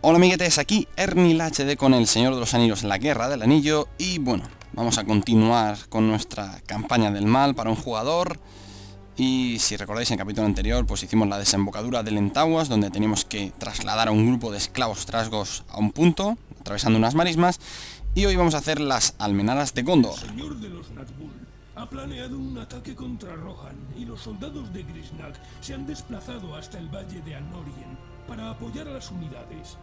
Hola amiguetes, aquí Ernil HD con el Señor de los Anillos, la Guerra del Anillo y bueno, vamos a continuar con nuestra campaña del mal para un jugador y si recordáis en el capítulo anterior pues hicimos la desembocadura del Entaguas donde teníamos que trasladar a un grupo de esclavos trasgos a un punto, atravesando unas marismas y hoy vamos a hacer las almenaras de Gondor. señor de los Nazgûl ha planeado un ataque contra Rohan y los soldados de Grisnak se han desplazado hasta el valle de Anorien para apoyar a las unidades.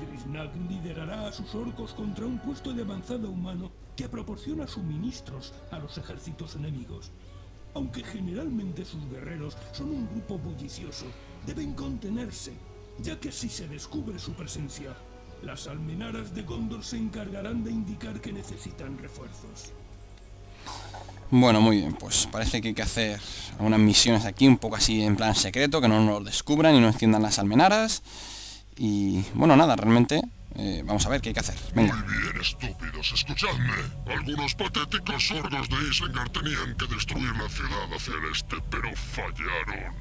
Grisnak liderará a sus orcos contra un puesto de avanzada humano que proporciona suministros a los ejércitos enemigos. Aunque generalmente sus guerreros son un grupo bullicioso, deben contenerse, ya que si se descubre su presencia, las almenaras de Gondor se encargarán de indicar que necesitan refuerzos. Bueno, muy bien, pues parece que hay que hacer algunas misiones aquí un poco así en plan secreto, que no nos descubran y no enciendan las almenaras. Y bueno, nada, realmente eh, vamos a ver qué hay que hacer. Venga. Muy bien, estúpidos, escuchadme. Algunos patéticos sordos de Isengard tenían que destruir la ciudad hacia el este, pero fallaron.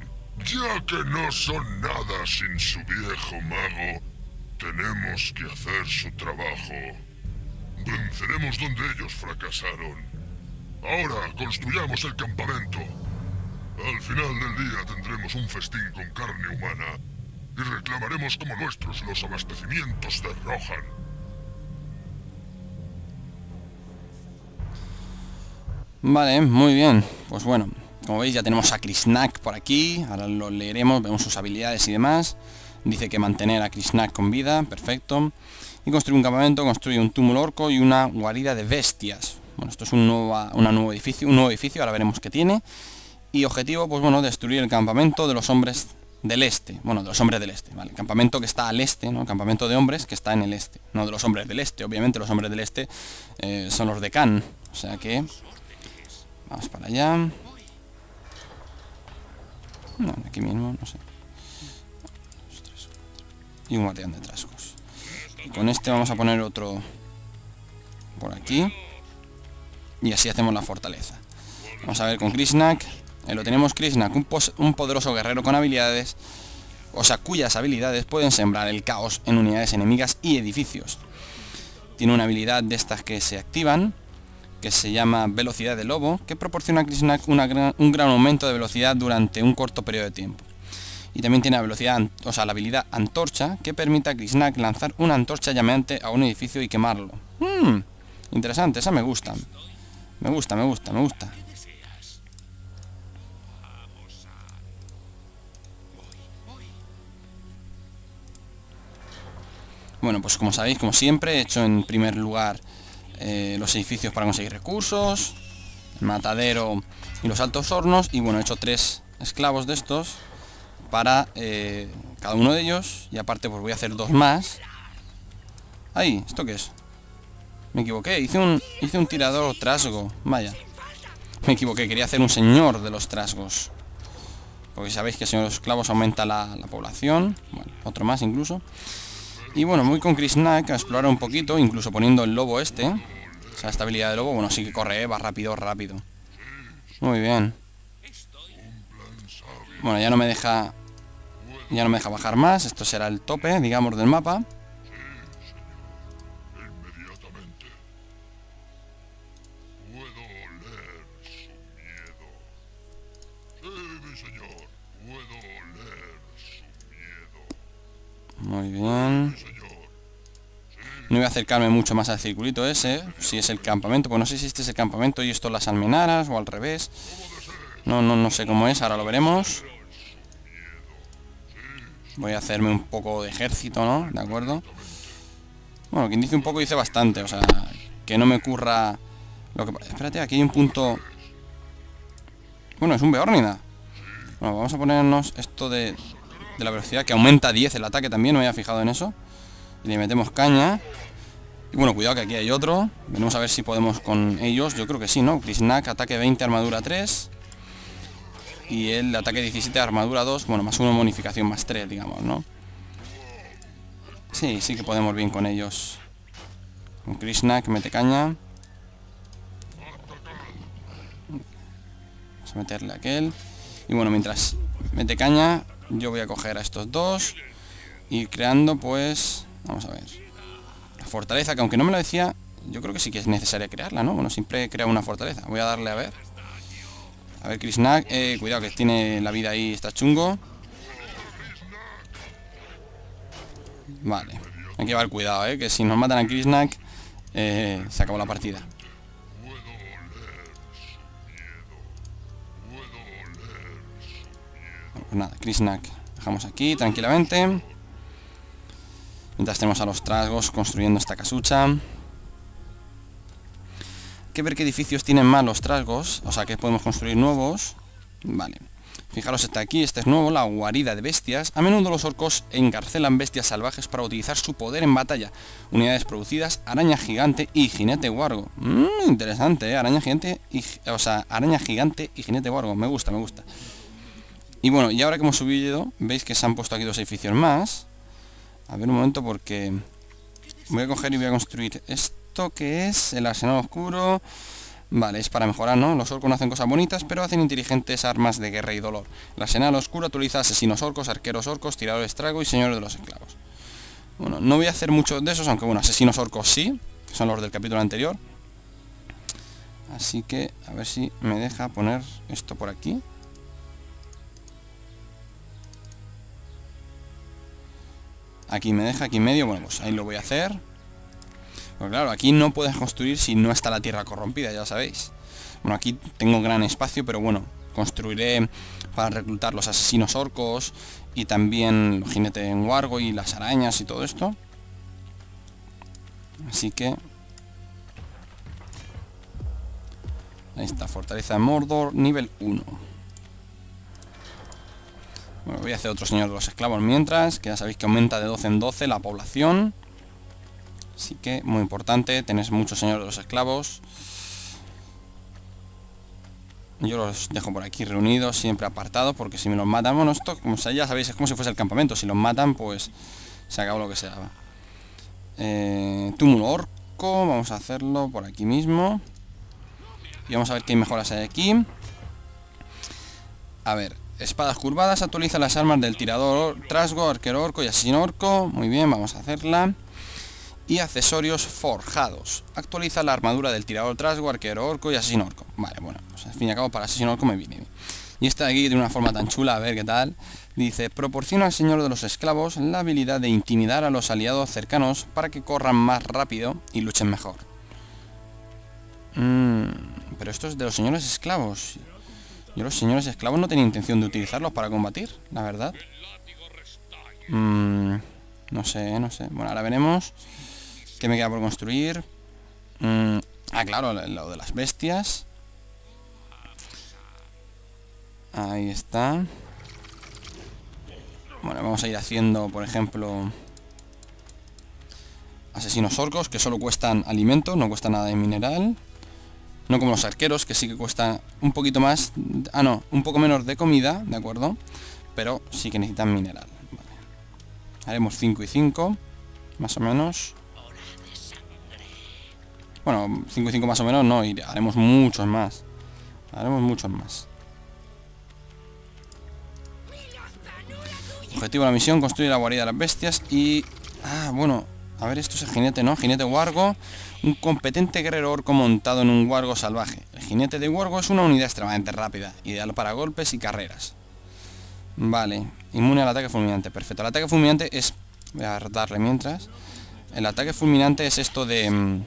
Ya que no son nada sin su viejo mago, tenemos que hacer su trabajo. Venceremos donde ellos fracasaron. Ahora construyamos el campamento. Al final del día tendremos un festín con carne humana y reclamaremos como nuestros los abastecimientos de Rohan. Vale, muy bien. Pues bueno, como veis ya tenemos a Krisnak por aquí. Ahora lo leeremos, vemos sus habilidades y demás. Dice que mantener a Krisnak con vida, perfecto. Y construye un campamento, construye un túmulo orco y una guarida de bestias. Bueno, esto es un una nuevo edificio, un nuevo edificio, ahora veremos qué tiene. Y objetivo, pues bueno, destruir el campamento de los hombres del este. Bueno, de los hombres del este, ¿vale? El campamento que está al este, ¿no? El campamento de hombres que está en el este. No de los hombres del este, obviamente los hombres del este eh, son los de Khan. O sea que... Vamos para allá. Aquí mismo, no sé. Y un guardián de trasgos. Y con este vamos a poner otro por aquí. Y así hacemos la fortaleza. Vamos a ver con Krishnak. Eh, lo tenemos Krishnak, un, un poderoso guerrero con habilidades, o sea, cuyas habilidades pueden sembrar el caos en unidades enemigas y edificios. Tiene una habilidad de estas que se activan, que se llama Velocidad de Lobo, que proporciona a Krishnak un gran aumento de velocidad durante un corto periodo de tiempo. Y también tiene la velocidad, o sea, la habilidad Antorcha, que permite a Krishnak lanzar una antorcha llameante a un edificio y quemarlo. Hmm, interesante, esa me gusta. Me gusta, me gusta, me gusta. Bueno, pues como sabéis, como siempre, he hecho en primer lugar eh, los edificios para conseguir recursos, el matadero y los altos hornos. Y bueno, he hecho tres esclavos de estos para eh, cada uno de ellos. Y aparte pues voy a hacer dos más. Ahí, ¿esto qué es? Me equivoqué, hice un, hice un tirador trasgo. Vaya. Me equivoqué, quería hacer un señor de los trasgos. Porque sabéis que el señor de los esclavos aumenta la, la población. Bueno, otro más incluso. Y bueno, muy con Krishnak a explorar un poquito, incluso poniendo el lobo este. O sea, esta habilidad de lobo, bueno, sí que corre, va rápido, rápido. Muy bien. Bueno, ya no me deja... Ya no me deja bajar más, esto será el tope, digamos, del mapa. Muy bien. No voy a acercarme mucho más al circulito ese, si es el campamento, pues no sé si este es el campamento y esto las almenaras o al revés. No, no, no sé cómo es, ahora lo veremos. Voy a hacerme un poco de ejército, ¿no? ¿De acuerdo? Bueno, quien dice un poco dice bastante, o sea, que no me ocurra lo que... Espérate, aquí hay un punto... Bueno, es un Beornida. Bueno, vamos a ponernos esto de, de la velocidad, que aumenta 10 el ataque también, no me había fijado en eso. Y le metemos caña. Y bueno, cuidado que aquí hay otro. Venimos a ver si podemos con ellos. Yo creo que sí, ¿no? Krishnak, ataque 20, armadura 3. Y el ataque 17, armadura 2. Bueno, más 1, bonificación más 3, digamos, ¿no? Sí, sí que podemos bien con ellos. Con Krishnak, mete caña. Vamos a meterle a aquel. Y bueno, mientras mete caña, yo voy a coger a estos dos. ir creando, pues... Vamos a ver. La fortaleza, que aunque no me lo decía, yo creo que sí que es necesaria crearla, ¿no? Bueno, siempre crea una fortaleza. Voy a darle a ver. A ver, Krishnak. Eh, cuidado que tiene la vida ahí, está chungo. Vale. Hay que llevar cuidado, ¿eh? Que si nos matan a Krishnak, eh, se acabó la partida. Pues nada, Krishnak. Dejamos aquí tranquilamente. Mientras tenemos a los trasgos construyendo esta casucha. Hay que ver qué edificios tienen más los trasgos. O sea, que podemos construir nuevos. Vale. Fijaros, está aquí, este es nuevo, la guarida de bestias. A menudo los orcos encarcelan bestias salvajes para utilizar su poder en batalla. Unidades producidas, araña gigante y jinete guargo. Mmm, interesante, ¿eh? Araña gigante y... O sea, araña gigante y jinete guargo. Me gusta, me gusta. Y bueno, y ahora que hemos subido, veis que se han puesto aquí dos edificios más. A ver un momento porque... Voy a coger y voy a construir esto que es el arsenal oscuro... Vale, es para mejorar, ¿no? Los orcos no hacen cosas bonitas, pero hacen inteligentes armas de guerra y dolor. La arsenal oscuro utiliza asesinos orcos, arqueros orcos, tiradores trago y señores de los esclavos. Bueno, no voy a hacer muchos de esos, aunque bueno, asesinos orcos sí, que son los del capítulo anterior. Así que, a ver si me deja poner esto por aquí. Aquí me deja, aquí medio, bueno, pues ahí lo voy a hacer. Pero claro, aquí no puedes construir si no está la tierra corrompida, ya sabéis. Bueno, aquí tengo gran espacio, pero bueno, construiré para reclutar los asesinos orcos y también los jinetes en Wargo y las arañas y todo esto. Así que... Ahí está, Fortaleza de Mordor, nivel 1. Bueno, voy a hacer otro señor de los esclavos mientras, que ya sabéis que aumenta de 12 en 12 la población. Así que, muy importante, tenéis muchos señores de los esclavos. Yo los dejo por aquí reunidos, siempre apartados, porque si me los matan, bueno, esto, como ya sabéis, es como si fuese el campamento. Si los matan, pues se acabó lo que sea. Eh, túmulo orco, vamos a hacerlo por aquí mismo. Y vamos a ver qué mejoras hay aquí. A ver, espadas curvadas, actualiza las armas del tirador, trasgo, arquero orco y asesino orco. Muy bien, vamos a hacerla y accesorios forjados. Actualiza la armadura del tirador trasgo, arquero orco y asesino orco. Vale, bueno, pues al fin y al cabo para asesino orco me viene Y esta de aquí de una forma tan chula, a ver qué tal. Dice, proporciona al señor de los esclavos la habilidad de intimidar a los aliados cercanos para que corran más rápido y luchen mejor. Mm, pero esto es de los señores esclavos. Yo los señores esclavos no tenía intención de utilizarlos para combatir, la verdad. Mm, no sé, no sé. Bueno, ahora veremos. ¿Qué me queda por construir? Mm, ah, claro, lo de las bestias. Ahí está. Bueno, vamos a ir haciendo, por ejemplo... Asesinos orcos, que solo cuestan alimento, no cuesta nada de mineral. No como los arqueros, que sí que cuesta un poquito más... Ah, no, un poco menos de comida, ¿de acuerdo? Pero sí que necesitan mineral. Haremos 5 y 5, más o menos. Bueno, 5 y 5 más o menos no, haremos muchos más. Haremos muchos más. Objetivo de la misión, construir la guarida de las bestias y... Ah, bueno, a ver, esto es el jinete, ¿no? Jinete wargo, un competente guerrero orco montado en un wargo salvaje. El jinete de wargo es una unidad extremadamente rápida, ideal para golpes y carreras. Vale, inmune al ataque fulminante, perfecto. El ataque fulminante es... Voy a darle mientras. El ataque fulminante es esto de... Mm,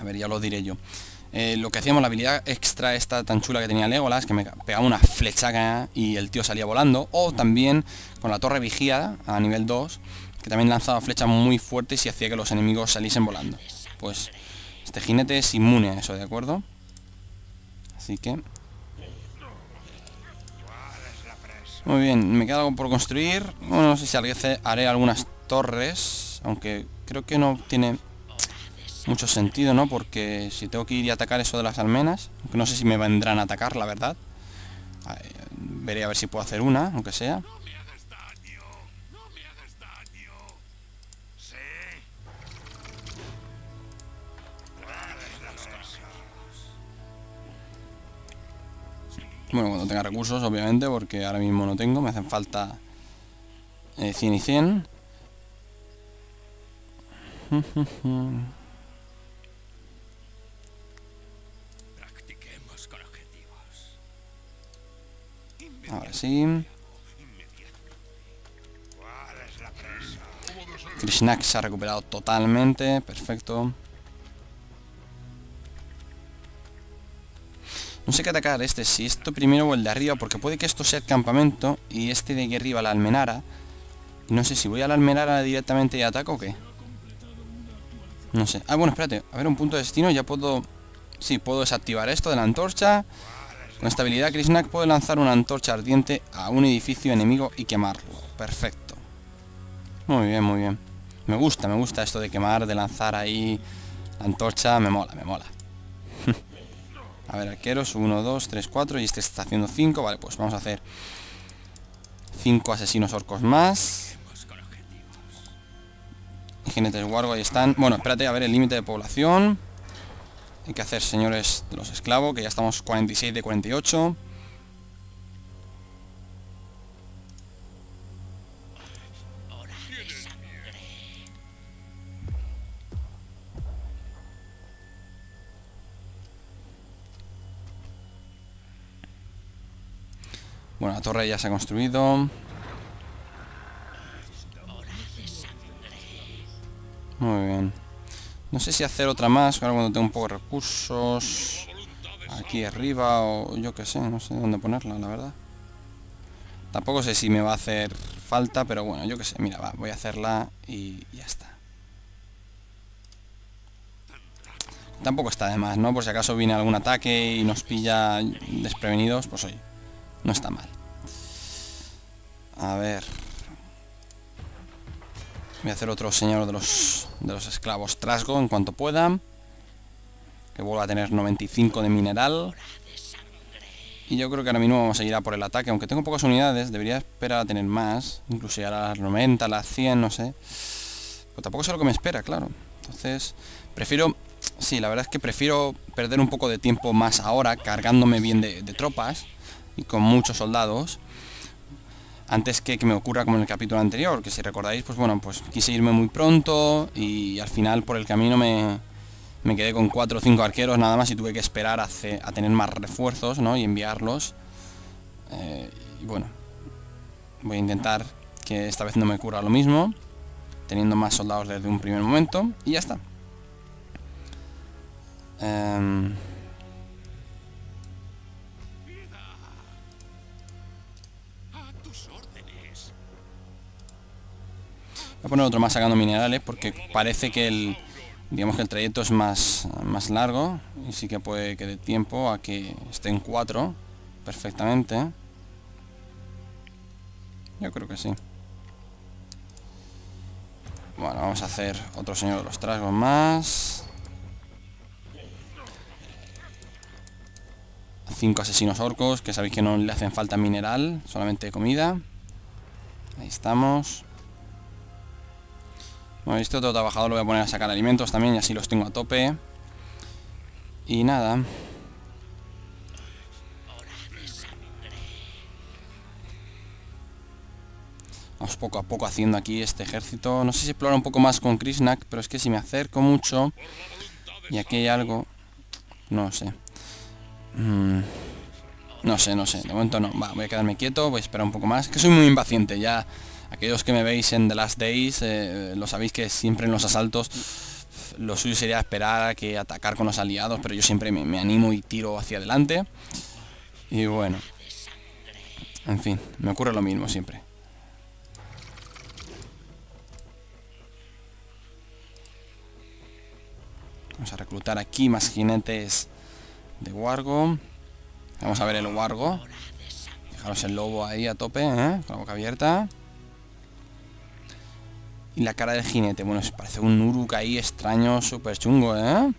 a ver, ya lo diré yo. Eh, lo que hacíamos, la habilidad extra esta tan chula que tenía Legolas, que me pegaba una flechaca y el tío salía volando. O también con la torre vigía a nivel 2, que también lanzaba flechas muy fuertes y hacía que los enemigos saliesen volando. Pues este jinete es inmune a eso, ¿de acuerdo? Así que... Muy bien, me queda algo por construir. Bueno, no sé si haré algunas torres, aunque creo que no tiene mucho sentido, ¿no? Porque si tengo que ir y atacar eso de las almenas, aunque no sé si me vendrán a atacar, la verdad. veré a ver si puedo hacer una, aunque sea. Bueno, cuando tenga recursos, obviamente, porque ahora mismo no tengo, me hacen falta Eh, 100 y 100. Practiquemos con objetivos. Ahora sí. Krishnak se ha recuperado totalmente. Perfecto. No sé qué atacar este, si esto primero o el de arriba, porque puede que esto sea el campamento y este de aquí arriba la almenara. No sé si voy a la almenara directamente y ataco o qué. No sé. Ah, bueno, espérate. A ver, un punto de destino. Ya puedo... Sí, puedo desactivar esto de la antorcha. Con esta habilidad, Krishnak puede lanzar una antorcha ardiente a un edificio enemigo y quemarlo. Perfecto. Muy bien, muy bien. Me gusta, me gusta esto de quemar, de lanzar ahí la antorcha. Me mola, me mola. A ver, arqueros. 1, 2, 3, 4. Y este está haciendo 5. Vale, pues vamos a hacer 5 asesinos orcos más. Jinetes guargo, ahí están. Bueno, espérate, a ver el límite de población. Hay que hacer señores de los esclavos, que ya estamos 46 de 48. Bueno, la torre ya se ha construido. Muy bien. No sé si hacer otra más, ahora cuando tengo un poco de recursos. Aquí arriba o yo qué sé, no sé dónde ponerla, la verdad. Tampoco sé si me va a hacer falta, pero bueno, yo qué sé. Mira, va, voy a hacerla y ya está. Tampoco está de más, ¿no? Por si acaso viene algún ataque y nos pilla desprevenidos, pues oye, no está mal. A ver. Voy a hacer otro señor de los, de los esclavos trasgo en cuanto pueda. Que vuelva a tener 95 de mineral. Y yo creo que ahora mismo vamos a ir a por el ataque. Aunque tengo pocas unidades, debería esperar a tener más. Incluso llegar a las 90, a las 100, no sé. Pero tampoco sé lo que me espera, claro. Entonces, prefiero... Sí, la verdad es que prefiero perder un poco de tiempo más ahora, cargándome bien de tropas y con muchos soldados antes que, que me ocurra como en el capítulo anterior, que si recordáis, pues bueno, pues quise irme muy pronto y al final por el camino me, me quedé con cuatro o cinco arqueros nada más y tuve que esperar a, tener más refuerzos, ¿no? Y enviarlos. Eh, y bueno, voy a intentar que esta vez no me ocurra lo mismo, teniendo más soldados desde un primer momento y ya está. Um, A poner otro más sacando minerales porque parece que el digamos que el trayecto es más, más largo y sí que puede que dé tiempo a que esté en 4 perfectamente. Yo creo que sí. Bueno, vamos a hacer otro señor de los trasgos más. Cinco asesinos orcos, que sabéis que no le hacen falta mineral, solamente comida. Ahí estamos. Bueno, este otro trabajador lo voy a poner a sacar alimentos también y así los tengo a tope. Y nada. Vamos poco a poco haciendo aquí este ejército. No sé si explorar un poco más con Krishnak, pero es que si me acerco mucho y aquí hay algo... No sé. Mm, no sé, no sé. De momento no. Voy a quedarme quieto, voy a esperar un poco más. Que soy muy impaciente, ya... Aquellos que me veis en The Last Days, eh, lo sabéis que siempre en los asaltos lo suyo sería esperar a que atacar con los aliados, pero yo siempre me, animo y tiro hacia adelante. Y bueno. En fin, me ocurre lo mismo siempre. Vamos a reclutar aquí más jinetes de Wargo. Vamos a ver el Wargo. Dejaros el lobo ahí a tope, ¿eh? con la boca abierta. Y la cara del jinete. Bueno, parece un Uruk ahí extraño, súper chungo, ¿eh?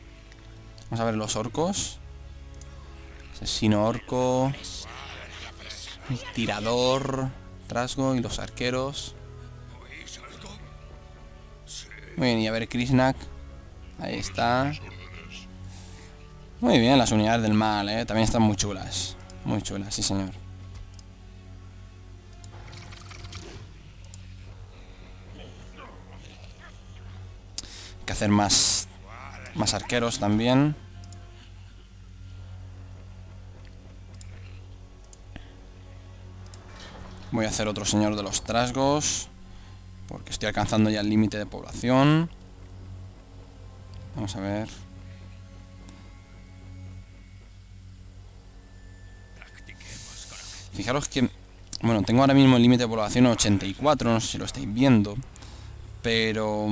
Vamos a ver los orcos. Asesino orco. tirador. Trasgo y los arqueros. Muy bien, y a ver Krishnak. Ahí está. Muy bien, las unidades del mal, ¿eh? También están muy chulas. Muy chulas, sí señor. Hacer más, más arqueros también. Voy a hacer otro señor de los trasgos. Porque estoy alcanzando ya el límite de población. Vamos a ver. Fijaros que... Bueno, tengo ahora mismo el límite de población 84, no sé si lo estáis viendo. Pero...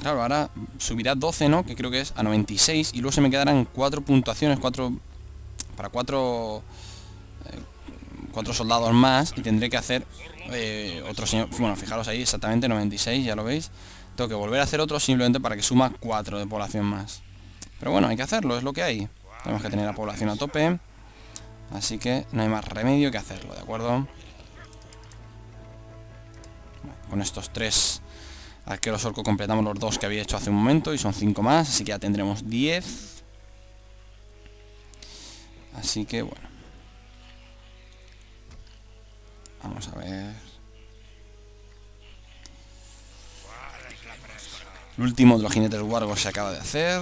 Claro, ahora subirá 12, ¿no? Que creo que es a 96. Y luego se me quedarán 4 puntuaciones, 4... Para 4... Eh, soldados más y tendré que hacer eh, otro señor... Bueno, fijaros ahí, exactamente 96, ya lo veis. Tengo que volver a hacer otro simplemente para que suma 4 de población más. Pero bueno, hay que hacerlo, es lo que hay. Tenemos que tener la población a tope. Así que no hay más remedio que hacerlo, ¿de acuerdo? con estos tres arqueros orco completamos los dos que había hecho hace un momento y son cinco más, así que ya tendremos 10. Así que bueno. Vamos a ver. El último de los jinetes wargos se acaba de hacer.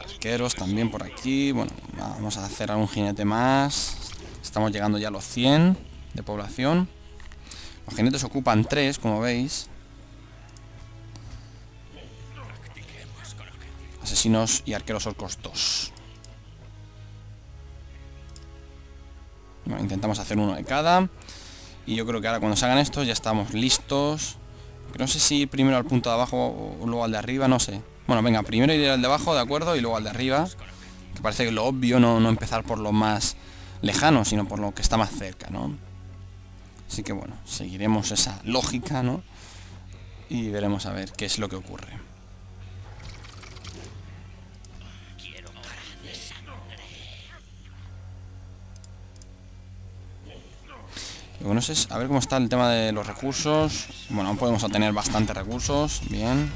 Arqueros también por aquí. Bueno, vamos a hacer algún jinete más. Estamos llegando ya a los 100 de población. Los jinetes ocupan 3, como veis. Asesinos y arqueros orcos 2. Bueno, intentamos hacer uno de cada. Y yo creo que ahora cuando se hagan estos ya estamos listos. No sé si primero al punto de abajo o luego al de arriba, no sé. Bueno, venga, primero ir al de abajo, de acuerdo, y luego al de arriba. Que parece que lo obvio no, no empezar por lo más lejano, sino por lo que está más cerca, ¿no? Así que bueno, seguiremos esa lógica, ¿no? Y veremos a ver qué es lo que ocurre. Bueno, es a ver cómo está el tema de los recursos. Bueno, aún podemos obtener bastantes recursos. Bien.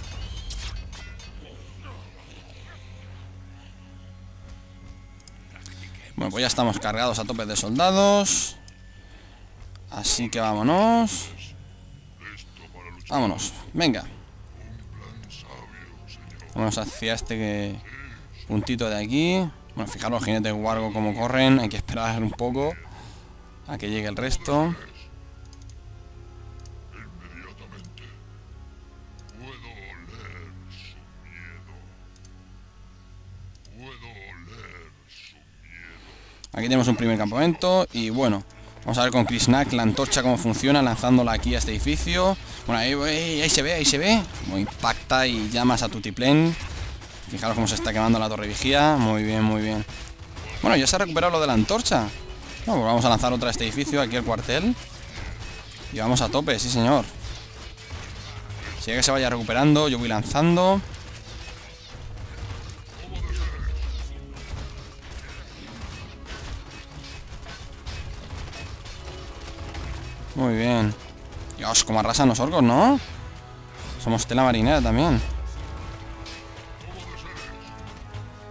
Bueno, pues ya estamos cargados a tope de soldados. Así que vámonos. Vámonos, venga. Vamos hacia este puntito de aquí. Bueno, fijaros los jinetes guargo como corren. Hay que esperar un poco a que llegue el resto. Aquí tenemos un primer campamento y bueno, vamos a ver con Chris Knack la antorcha cómo funciona lanzándola aquí a este edificio. Bueno, ahí, se ve, ahí se ve. Como impacta y llamas a Tutiplen. Fijaros cómo se está quemando la torre vigía. Muy bien, muy bien. Bueno, ya se ha recuperado lo de la antorcha. Bueno, pues vamos a lanzar otra a este edificio, aquí al cuartel. Y vamos a tope, sí señor. Si que se vaya recuperando, yo voy lanzando. Muy bien. Dios, como arrasan los orcos, ¿no? Somos tela marinera también.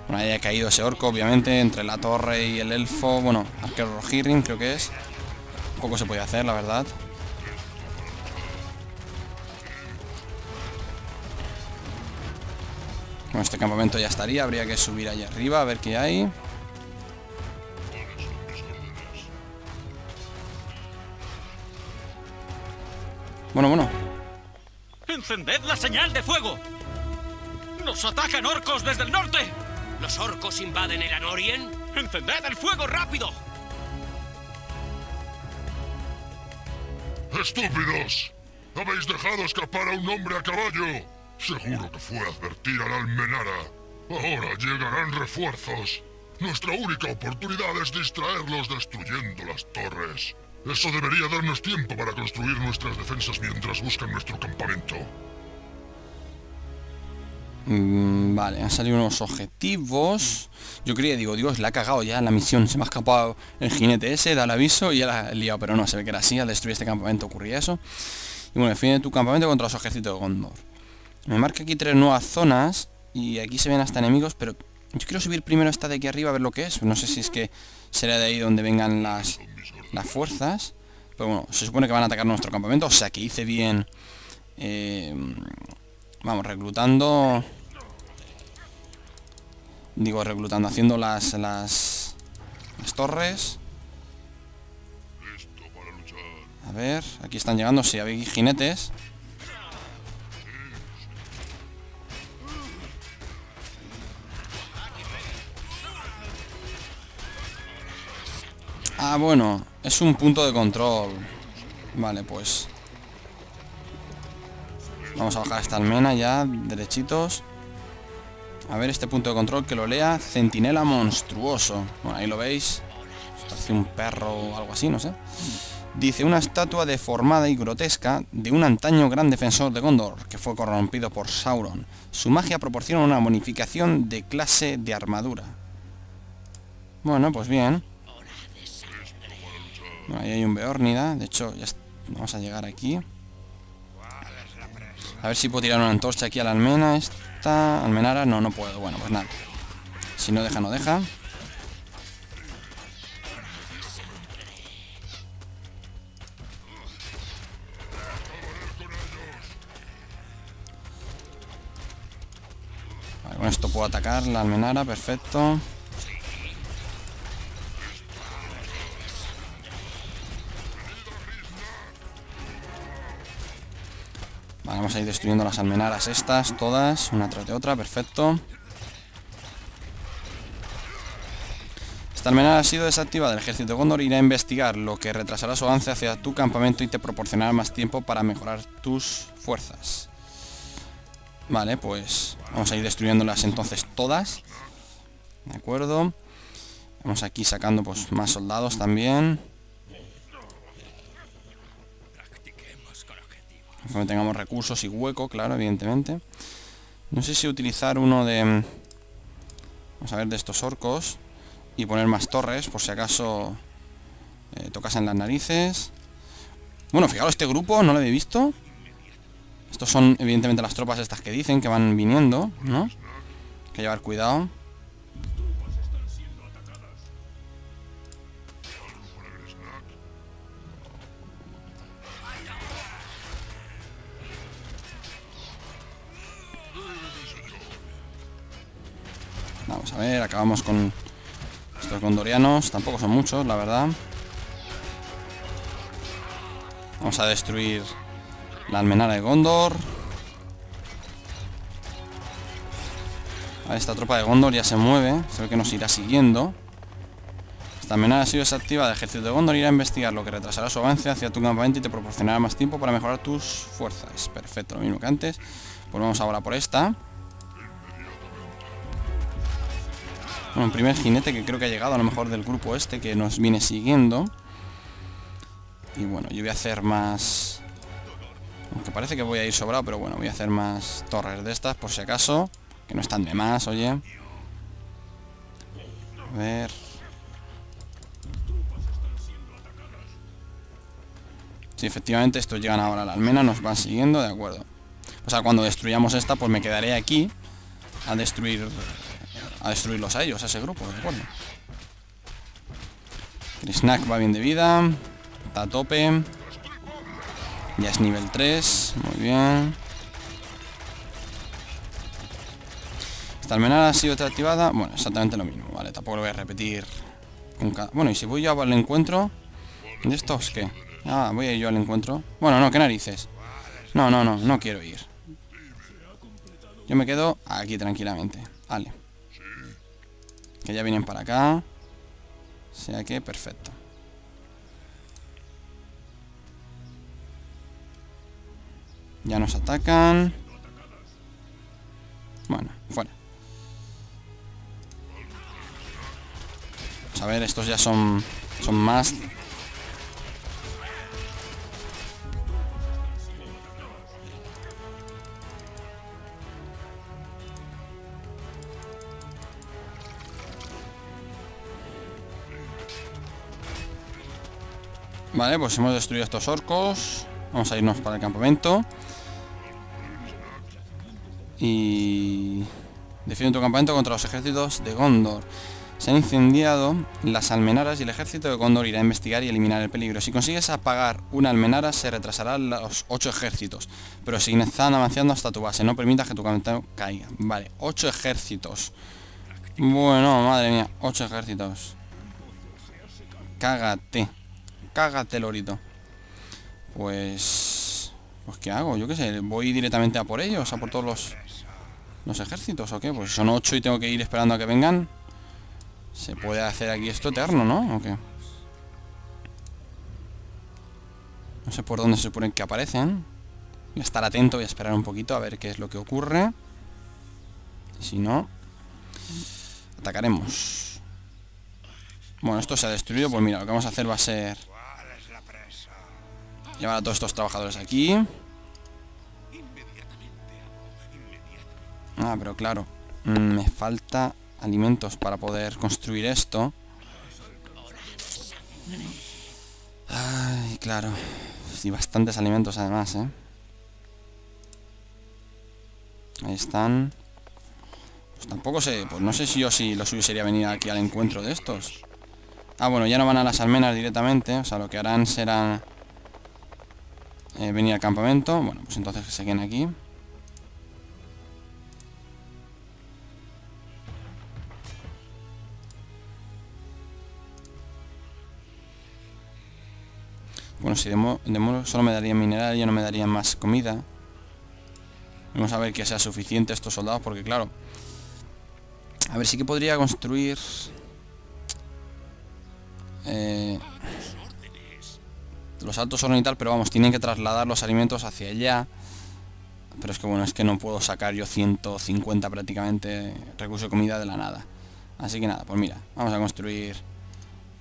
Bueno, ahí ha caído ese orco, obviamente, entre la torre y el elfo. Bueno, arquero Rohirrim creo que es. Poco se puede hacer, la verdad. Bueno, este campamento ya estaría. Habría que subir allá arriba a ver qué hay. Bueno, bueno. ¡Encended la señal de fuego! ¡Nos atacan orcos desde el norte! ¿Los orcos invaden el Anorien? ¡Encended el fuego rápido! ¡Estúpidos! Habéis dejado escapar a un hombre a caballo. Seguro que fue a advertir al Almenara. Ahora llegarán refuerzos. Nuestra única oportunidad es distraerlos destruyendo las torres. Eso debería darnos tiempo para construir nuestras defensas mientras buscan nuestro campamento. Mm, vale, han salido unos objetivos. Yo creía, digo, Dios, le ha cagado ya la misión. Se me ha escapado el jinete ese, da el aviso y ya la he liado. Pero no, se ve que era así, al destruir este campamento ocurría eso. Y bueno, define tu campamento contra los ejércitos de Gondor. Me marca aquí tres nuevas zonas y aquí se ven hasta enemigos, pero yo quiero subir primero esta de aquí arriba a ver lo que es. No sé si es que será de ahí donde vengan las, las fuerzas. Pero bueno, se supone que van a atacar nuestro campamento, o sea que hice bien eh, Vamos, reclutando... Digo, reclutando, haciendo las, las, las torres. A ver, aquí están llegando, sí, hay jinetes. Ah, bueno, es un punto de control. Vale, pues... Vamos a bajar esta almena ya, derechitos. A ver este punto de control que lo lea. Centinela monstruoso. Bueno, ahí lo veis. Parece un perro o algo así, no sé. Dice, una estatua deformada y grotesca de un antaño gran defensor de Gondor, que fue corrompido por Sauron. Su magia proporciona una bonificación de clase de armadura. Bueno, pues bien. Ahí hay un Beornida. De hecho, vamos a llegar aquí. A ver si puedo tirar una antorcha aquí a la almena. Almenara, no, no puedo. Bueno, pues nada. Si no deja, no deja. Vale, con esto puedo atacar la almenara, perfecto. Vamos a ir destruyendo las almenaras estas, todas, una tras de otra, perfecto. Esta almenara ha sido desactivada. El ejército de Gondor irá a investigar, lo que retrasará su avance hacia tu campamento y te proporcionará más tiempo para mejorar tus fuerzas. Vale, pues vamos a ir destruyéndolas entonces todas. De acuerdo. Vamos aquí sacando pues más soldados también. Tengamos recursos y hueco, claro, evidentemente. No sé si utilizar uno de... mm, Vamos a ver, de estos orcos. Y poner más torres, por si acaso eh, tocasen las narices. Bueno, fijaros, este grupo no lo había visto. Estos son, evidentemente, las tropas estas que dicen que van viniendo, ¿no? Hay que llevar cuidado. A ver, acabamos con estos gondorianos. Tampoco son muchos, la verdad. Vamos a destruir la almenara de Gondor. Esta tropa de Gondor ya se mueve. Ve que nos irá siguiendo. Esta almenara ha sido desactivada. El ejército de Gondor irá a investigar, lo que retrasará su avance hacia tu campamento y te proporcionará más tiempo para mejorar tus fuerzas. Perfecto, lo mismo que antes. Pues ahora por esta. Bueno, el primer jinete que creo que ha llegado a lo mejor del grupo este que nos viene siguiendo. Y bueno, yo voy a hacer más... Aunque parece que voy a ir sobrado, pero bueno, voy a hacer más torres de estas por si acaso. Que no están de más, oye. A ver... Sí, efectivamente, estos llegan ahora a la almena, nos van siguiendo, de acuerdo. O sea, cuando destruyamos esta, pues me quedaré aquí a destruir a destruirlos a ellos, a ese grupo, de acuerdo. Snack va bien de vida. Está a tope. Ya es nivel 3. Muy bien. Esta almenara ha sido desactivada. Bueno, exactamente lo mismo. Vale, tampoco lo voy a repetir. cada- Bueno, y si voy yo al encuentro... ¿De estos qué? Ah, voy a ir yo al encuentro. Bueno, no, qué narices. No, no, no, no quiero ir. Yo me quedo aquí tranquilamente. Vale. Que ya vienen para acá. O sea que perfecto. Ya nos atacan. Bueno, fuera. Vamos a ver, estos ya son, son más. Vale, pues hemos destruido estos orcos. Vamos a irnos para el campamento. Y... Defiende tu campamento contra los ejércitos de Gondor. Se han incendiado las almenaras y el ejército de Condor irá a investigar y eliminar el peligro. Si consigues apagar una almenara, se retrasarán los ocho ejércitos. Pero si están avanzando hasta tu base, no permitas que tu campamento caiga. Vale, ocho ejércitos. Bueno, madre mía, ocho ejércitos. Cágate. Cágate, lorito. Pues... Pues ¿qué hago? Yo qué sé, voy directamente a por ellos, a por todos los... Los ejércitos, ¿o qué? Pues son ocho y tengo que ir esperando a que vengan. Se puede hacer aquí esto eterno, ¿no? ¿O qué? No sé por dónde se suponen que aparecen. Voy a estar atento, voy a esperar un poquito a ver qué es lo que ocurre. Si no... Atacaremos. Bueno, esto se ha destruido. Pues mira, lo que vamos a hacer va a ser... Llevar a todos estos trabajadores aquí. Ah, pero claro. Mm, me falta alimentos para poder construir esto. Ay, claro. Sí, bastantes alimentos además, ¿eh? Ahí están. Pues tampoco sé, pues no sé si yo si lo suyo sería venir aquí al encuentro de estos. Ah, bueno, ya no van a las almenas directamente, o sea, lo que harán será eh, venir al campamento. Bueno, pues entonces que se queden aquí. Bueno, si de, modo solo me daría mineral, ya no me darían más comida. Vamos a ver que sea suficiente estos soldados, porque claro... A ver, sí que podría construir... Eh, los altos hornos y tal, pero vamos, tienen que trasladar los alimentos hacia allá. Pero es que bueno, es que no puedo sacar yo 150 prácticamente recursos de comida de la nada. Así que nada, pues mira, vamos a construir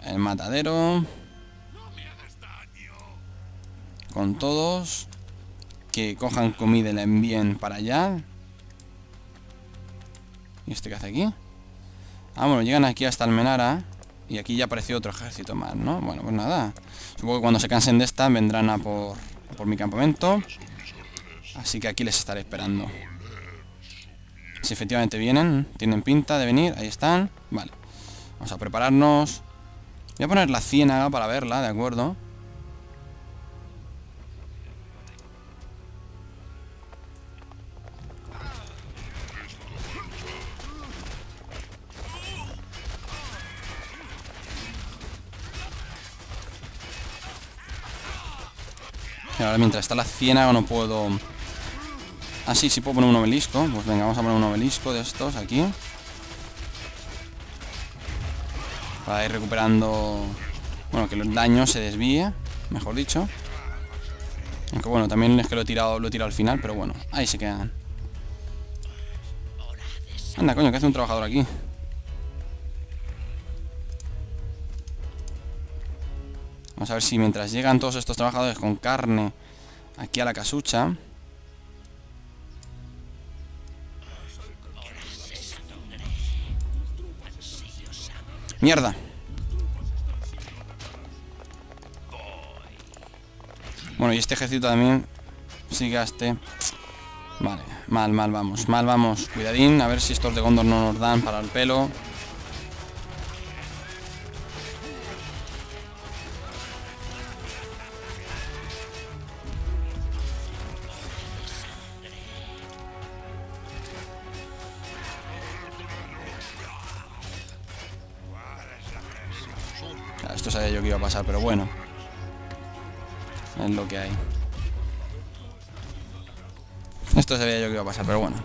el matadero con todos. Que cojan comida y la envíen para allá. ¿Y este qué hace aquí? Ah, bueno, llegan aquí hasta Almenara. Y aquí ya apareció otro ejército más, ¿no? Bueno, pues nada. Supongo que cuando se cansen de esta vendrán a por, por mi campamento. Así que aquí les estaré esperando. Si efectivamente vienen, tienen pinta de venir, ahí están. Vale. Vamos a prepararnos. Voy a poner la ciénaga para verla, ¿de acuerdo? Mientras está la ciénaga no puedo... Ah, sí, sí puedo poner un obelisco. Pues venga, vamos a poner un obelisco de estos aquí. Para ir recuperando... Bueno, que el daño se desvíe, mejor dicho. Aunque bueno, también es que lo he tirado, lo he tirado al final, pero bueno, ahí se quedan. Anda, coño, que hace un trabajador aquí? Vamos a ver si mientras llegan todos estos trabajadores con carne aquí a la casucha... ¡Mierda! Bueno, y este ejército también sigue a este... Vale, mal, mal vamos, mal vamos. Cuidadín, a ver si estos de Gondor no nos dan para el pelo. Pero bueno. Es lo que hay. Esto sabía yo que iba a pasar, pero bueno.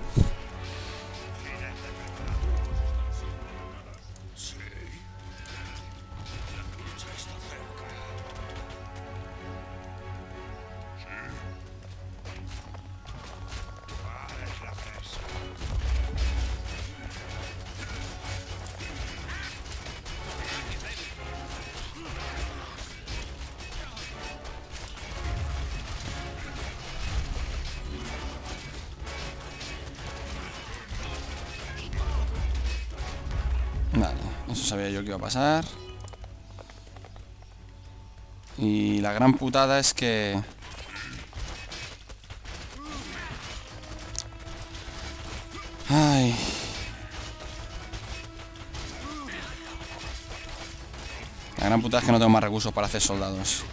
Eso sabía yo que iba a pasar. Y la gran putada es que... Ay... La gran puta es que no tengo más recursos para hacer soldados.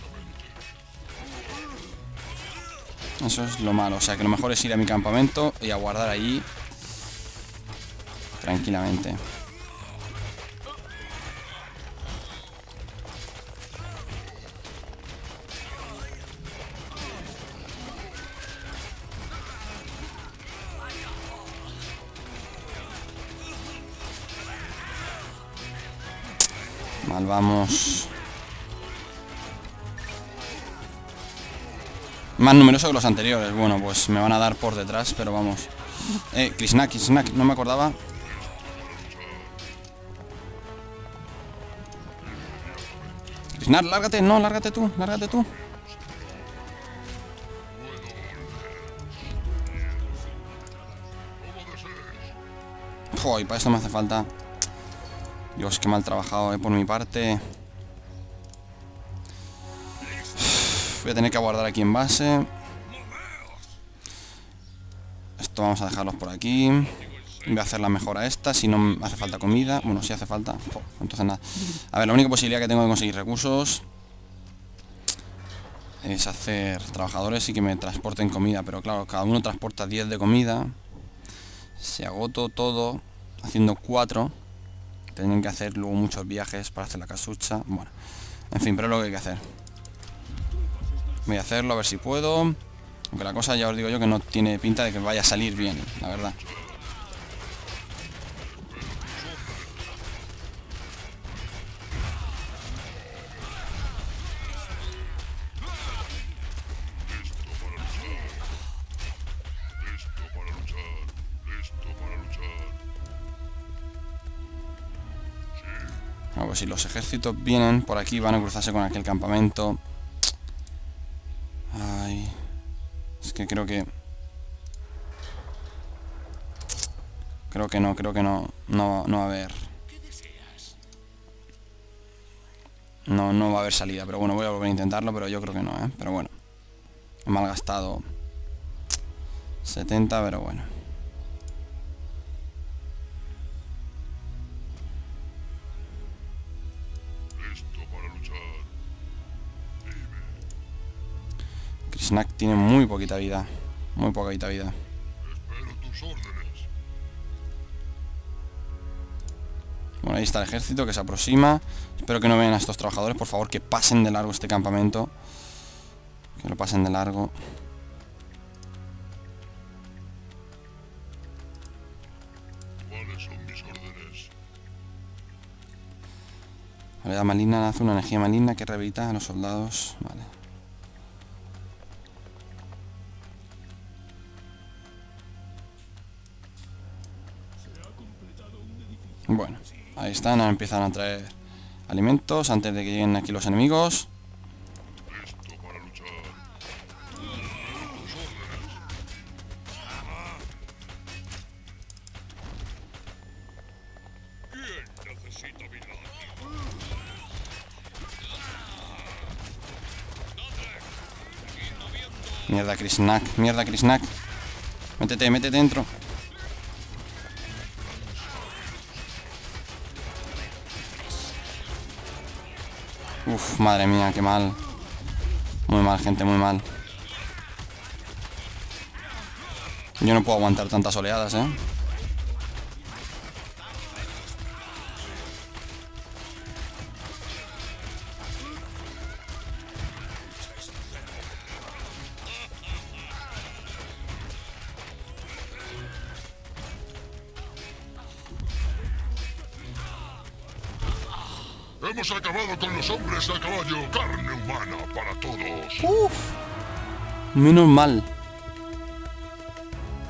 Eso es lo malo. O sea que lo mejor es ir a mi campamento y aguardar allí. Tranquilamente. Mal vamos. Más numeroso que los anteriores. Bueno, pues me van a dar por detrás, pero vamos. Eh, Krisnak, Krisnak, no me acordaba. Krisnak, lárgate, no, lárgate tú, lárgate tú. Joder, para esto me hace falta. Dios, qué mal trabajado, eh, por mi parte. Voy a tener que aguardar aquí en base. Esto vamos a dejarlos por aquí. Voy a hacer la mejora esta, si no hace falta comida. Bueno, si hace falta. Entonces nada. A ver, la única posibilidad que tengo de conseguir recursos es hacer trabajadores y que me transporten comida. Pero claro, cada uno transporta 10 de comida. Se agotó todo haciendo 4. Tienen que hacer luego muchos viajes para hacer la casucha. Bueno, en fin, pero es lo que hay que hacer. Voy a hacerlo a ver si puedo. Aunque la cosa ya os digo yo que no tiene pinta de que vaya a salir bien, la verdad. Si los ejércitos vienen por aquí van a cruzarse con aquel campamento. Ay. Es que creo que... Creo que no, creo que no. No, no va a haber... No, no va a haber salida. Pero bueno, voy a volver a intentarlo, pero yo creo que no, ¿eh? Pero bueno. He malgastado... 70, pero bueno. Snack tiene muy poquita vida. Muy poquita vida. Espero tus órdenes. Bueno, ahí está el ejército que se aproxima. Espero que no vean a estos trabajadores. Por favor, que pasen de largo este campamento. Que lo pasen de largo. ¿Cuáles son mis órdenes? La maligna hace una energía maligna que rehabilita a los soldados. Vale. Ahí están, empiezan a traer alimentos antes de que lleguen aquí los enemigos. Mierda, Krisnak, mierda, Krisnak. Métete, métete dentro. Madre mía, qué mal. Muy mal, gente, muy mal. Yo no puedo aguantar tantas oleadas, ¿eh? Hemos acabado con los hombres a caballo. Carne humana para todos. Menos mal.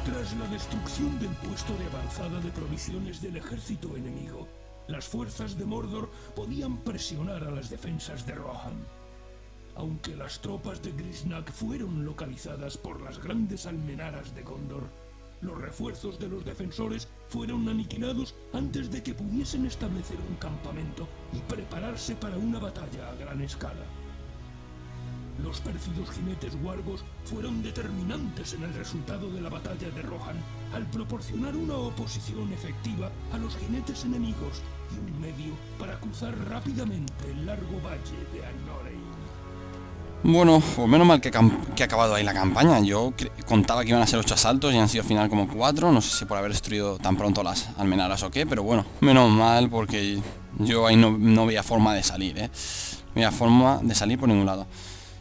Tras la destrucción del puesto de avanzada de provisiones del ejército enemigo, las fuerzas de Mordor podían presionar a las defensas de Rohan. Aunque las tropas de Grisnak fueron localizadas por las grandes almenaras de Gondor, los refuerzos de los defensores fueron aniquilados antes de que pudiesen establecer un campamento y prepararse para una batalla a gran escala. Los pérfidos jinetes wargos fueron determinantes en el resultado de la batalla de Rohan, al proporcionar una oposición efectiva a los jinetes enemigos y un medio para cruzar rápidamente el largo valle de Anorein. Bueno, pues menos mal que, que, ha acabado ahí la campaña. Yo contaba que iban a ser ocho asaltos y han sido al final como cuatro. No sé si por haber destruido tan pronto las almenaras o qué, pero bueno, menos mal porque yo ahí no, no veía forma de salir, ¿eh? No veía forma de salir por ningún lado.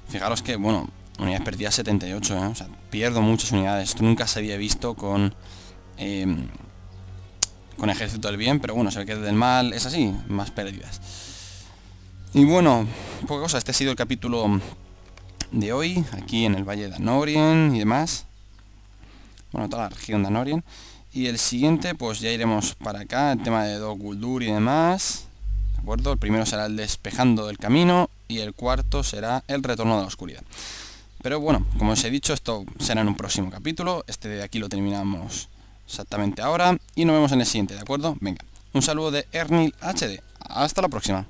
Fijaros que, bueno, unidades perdidas 78, ¿eh? O sea, pierdo muchas unidades. Esto nunca se había visto con... Em, con ejército del bien, pero bueno, se ve que del mal es así, más pérdidas. Y bueno, poca cosa, este ha sido el capítulo de hoy, aquí en el Valle de Anorien y demás. Bueno, toda la región de Anorien. Y el siguiente, pues ya iremos para acá, el tema de Dog Guldur y demás. ¿De acuerdo? El primero será el despejando del camino y el cuarto será el retorno de la oscuridad. Pero bueno, como os he dicho, esto será en un próximo capítulo. Este de aquí lo terminamos exactamente ahora y nos vemos en el siguiente, ¿de acuerdo? Venga, un saludo de Ernil HD. Hasta la próxima.